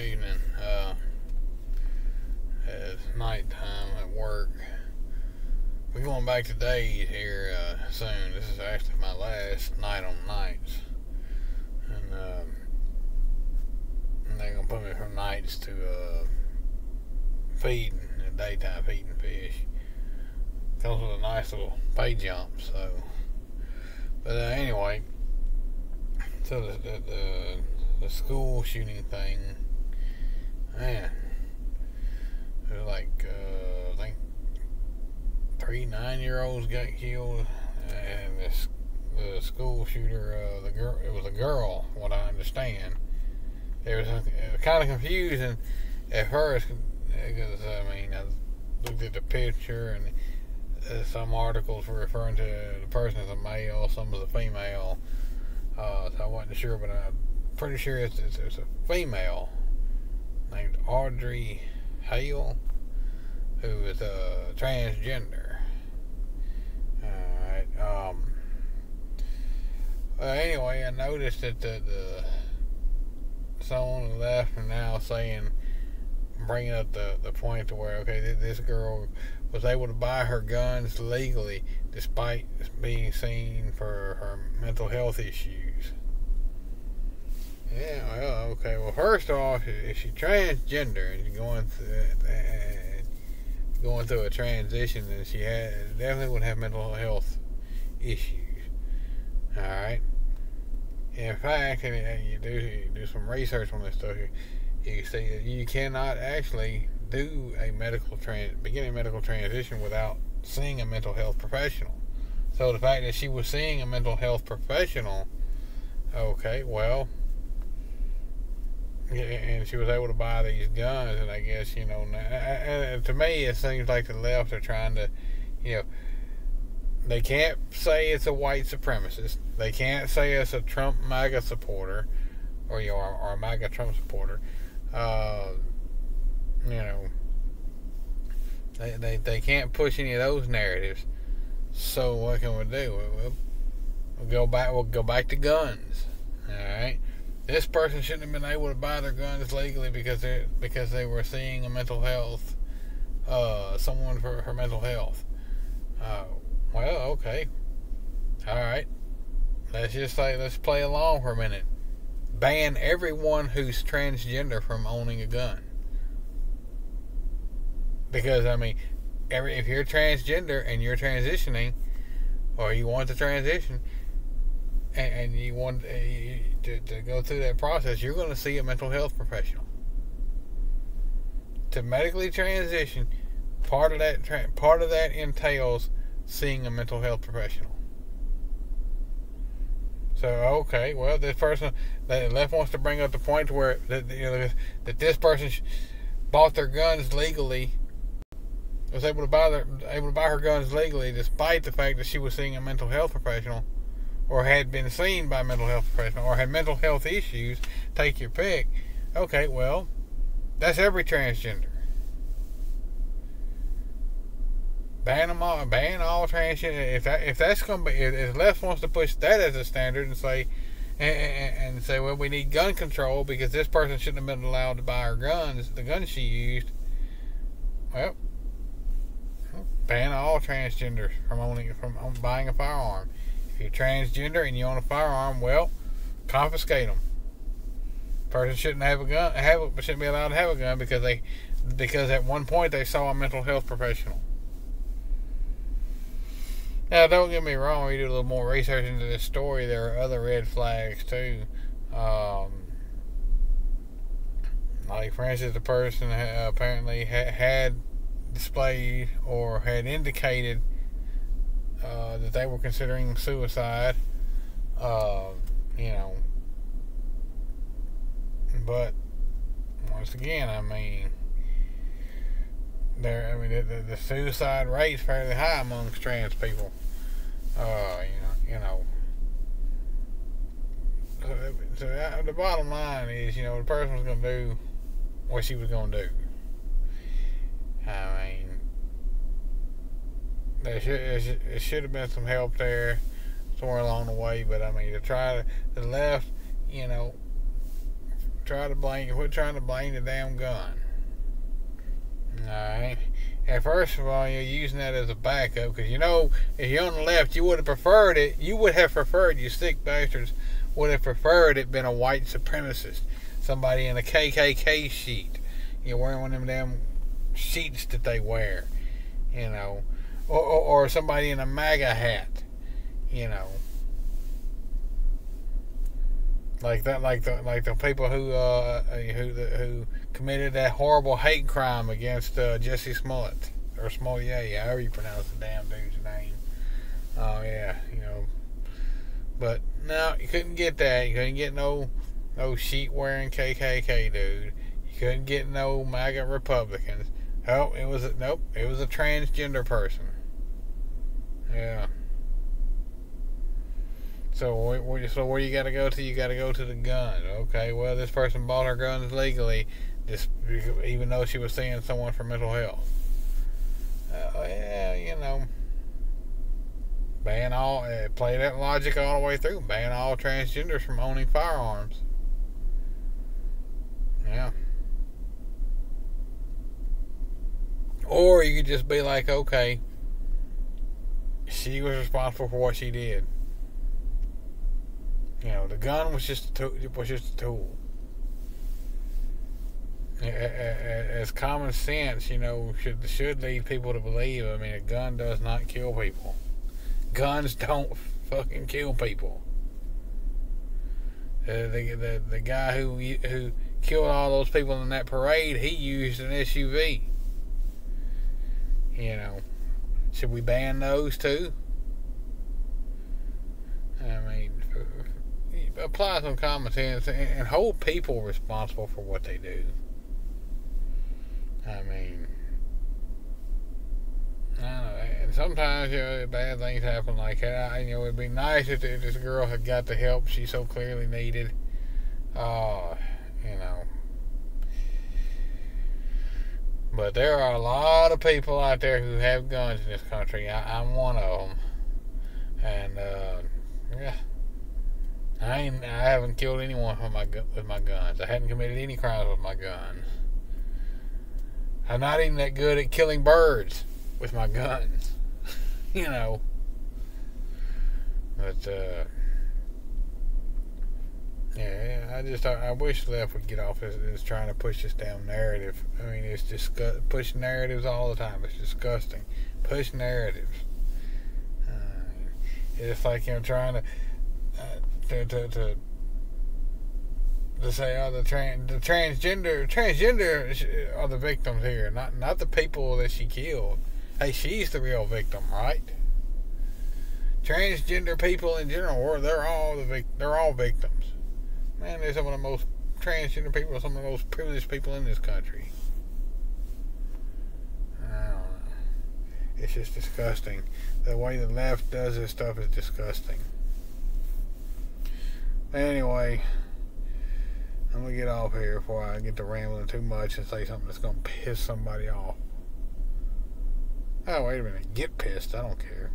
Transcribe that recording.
evening. Uh, it's nighttime at work. We're going back to days here uh, soon. This is actually my last night on nights. And, uh, they're going to put me from nights to uh, feeding, daytime feeding fish. Comes with a nice little pay jump, so. But uh, anyway, so the, the, the the school shooting thing, man, there's like uh, I think three nine-year-olds got killed, and this the school shooter, uh, the girl, it was a girl, what I understand. It was, it was kind of confusing at first because I mean I looked at the picture and uh, some articles were referring to the person as a male, some as a female. Uh, so I wasn't sure, but I'm pretty sure it's, it's, it's a female named Audrey Hale who is a transgender. Um, anyway, I noticed that the, the someone left and now saying, bringing up the, the point to where, okay, this girl was able to buy her guns legally despite being seen for her mental health issues. Yeah, well, okay. Well, first off, if she's transgender and going through, uh, going through a transition, then she had, definitely would have mental health issues. All right. In fact, and you do you do some research on this stuff, you see that you cannot actually do a medical trans begin a medical transition without seeing a mental health professional. So the fact that she was seeing a mental health professional, okay, well, and she was able to buy these guns. And I guess you know, to me, it seems like the left are trying to, you know, they can't say it's a white supremacist. They can't say it's a Trump MAGA supporter, or you or a MAGA Trump supporter. Uh, you know, they, they they can't push any of those narratives. So what can we do? We'll, we'll go back. We'll go back to guns. All right this person shouldn't have been able to buy their guns legally because they because they were seeing a mental health uh, someone for her mental health. Uh, well, okay, all right. Let's just say let's play along for a minute. Ban everyone who's transgender from owning a gun. Because I mean, every if you're transgender and you're transitioning, or you want to transition, and, and you want uh, to, to go through that process, you're going to see a mental health professional. To medically transition, part of that part of that entails seeing a mental health professional. So okay, well, this person the left wants to bring up the point where that you know that this person bought their guns legally, was able to buy their able to buy her guns legally, despite the fact that she was seeing a mental health professional or had been seen by a mental health professional or had mental health issues, take your pick. Okay, well, that's every transgender. Ban them all, ban all transgender. If that, if that's to be, if left wants to push that as a standard and say, and, and, say, well, we need gun control because this person shouldn't have been allowed to buy her guns, the guns she used. Well, ban all transgenders from owning from buying a firearm. If you're transgender and you own a firearm, well, confiscate them. Person shouldn't have a gun, have shouldn't be allowed to have a gun because they, because at one point they saw a mental health professional. Now, don't get me wrong. We do a little more research into this story. There are other red flags too. Um, like, for instance, the person apparently had displayed or had indicated uh, that they were considering suicide. Uh, you know, but once again, I mean, there. I mean, the, the, suicide rate is fairly high amongst trans people. Uh, you know, you know. So, so uh, the bottom line is, you know, the person was going to do what she was going to do. I mean, there should it should have been some help there somewhere along the way, but I mean to try to the left, you know, try to blame. Quit trying to blame the damn gun. All right. And first of all, you're using that as a backup because you know if you're on the left, you would have preferred it. You would have preferred you sick bastards would have preferred it been a white supremacist, somebody in a KKK sheet. You know, wearing one of them damn sheets that they wear, you know, or, or, or somebody in a MAGA hat, you know. Like that, like the like the people who uh, who who committed that horrible hate crime against uh, Jussie Smollett or Smollett, however you pronounce the damn dude's name. Oh yeah, you know. But no, you couldn't get that. You couldn't get no no sheet wearing KKK dude. You couldn't get no MAGA Republicans. Oh, it was a, nope. It was a transgender person. Yeah. So, where, so where you got to go to? You got to go to the gun. Okay. Well, this person bought her guns legally, just even though she was seeing someone for mental health. Uh, yeah, you know. Ban all. Uh, play that logic all the way through. Ban all transgenders from owning firearms. Yeah. Or you could just be like, okay, she was responsible for what she did. You know, the gun was just a tool, was just a tool. As common sense, you know, should should lead people to believe. I mean, a gun does not kill people. Guns don't fucking kill people. Uh, the, the the guy who who killed all those people in that parade, he used an SUV. You know, should we ban those too? I mean, apply some common sense and hold people responsible for what they do. I mean, I know. And sometimes, you know, bad things happen like that. I, you know, it'd be nice if, this girl had got the help she so clearly needed. Uh, you know. But there are a lot of people out there who have guns in this country. I, am one of them. And, uh, yeah. I ain't, I haven't killed anyone with my with my guns. I hadn't committed any crimes with my guns. I'm not even that good at killing birds with my guns, you know. But uh, yeah, I just I, I wish left would get off this, this trying to push this damn narrative. I mean, it's just push narratives all the time. It's disgusting. Push narratives. Uh, it's like you know trying to to to, to to say, oh, the trans the transgender transgender uh, are the victims here, not not the people that she killed. Hey, she's the real victim, right? Transgender people in general, they're all the vic- they're all victims. Man, they're some of the most transgender people, some of the most privileged people in this country. It's just disgusting. The way the left does this stuff is disgusting. Anyway, I'm gonna get off here before I get to rambling too much and say something that's gonna piss somebody off. Oh, wait a minute. Get pissed. I don't care.